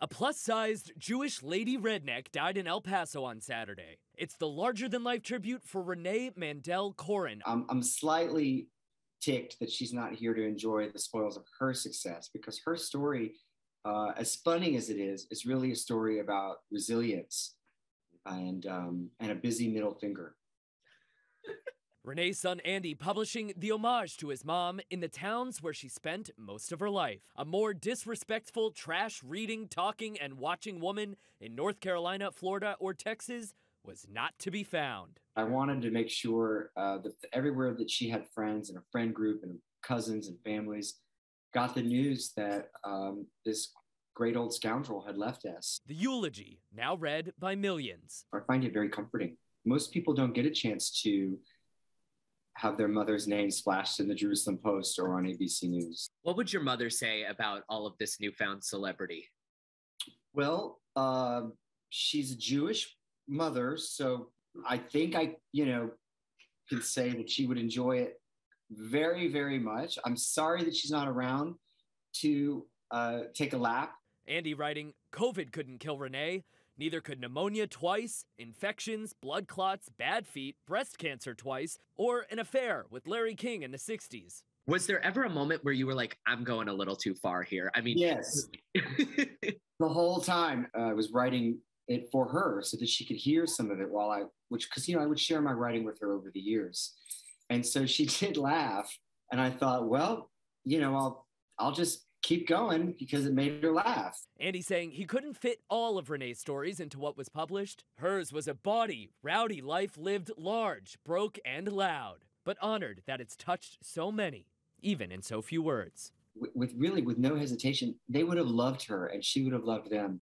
A plus sized Jewish lady redneck died in El Paso on Saturday. It's the larger than life tribute for Renee Mandel Corley. I'm, I'm slightly ticked that she's not here to enjoy the spoils of her success because her story, uh, as funny as it is, is really a story about resilience and, um, and a busy middle finger. Renee's son Andy publishing the homage to his mom in the towns where she spent most of her life. A more disrespectful, trash reading, talking, and watching woman in North Carolina, Florida, or Texas was not to be found. I wanted to make sure uh, that everywhere that she had friends and a friend group and cousins and families got the news that um, this great old scoundrel had left us. The eulogy, now read by millions. I find it very comforting. Most people don't get a chance to have their mother's name splashed in the Jerusalem Post or on ABC News. What would your mother say about all of this newfound celebrity? Well, uh, she's a Jewish mother, so I think I, you know, can say that she would enjoy it very, very much. I'm sorry that she's not around to uh, take a lap. Andy writing, COVID couldn't kill Renee. Neither could pneumonia twice, infections, blood clots, bad feet, breast cancer twice, or an affair with Larry King in the 60s. Was there ever a moment where you were like, I'm going a little too far here? I mean, yes. the whole time uh, I was writing it for her so that she could hear some of it while I, which, because, you know, I would share my writing with her over the years. And so she did laugh. And I thought, well, you know, I'll, I'll just keep going because it made her laugh. Andy saying he couldn't fit all of Renee's stories into what was published. Hers was a bawdy, rowdy life lived large, broke, and loud, but honored that it's touched so many, even in so few words. With, with really, with no hesitation, they would have loved her and she would have loved them.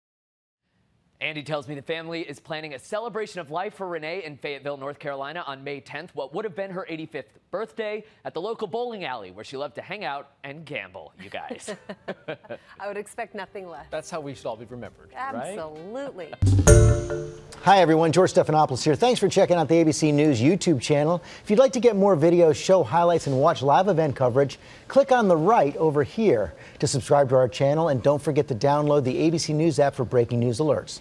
Andy tells me the family is planning a celebration of life for Renee in Fayetteville, North Carolina on May 10th, what would have been her 85th birthday at the local bowling alley where she loved to hang out and gamble, you guys. I would expect nothing less. That's how we should all be remembered, Absolutely. Right? Hi, everyone. George Stephanopoulos here. Thanks for checking out the ABC News YouTube channel. If you'd like to get more videos, show highlights, and watch live event coverage, click on the right over here to subscribe to our channel. And don't forget to download the ABC News app for breaking news alerts.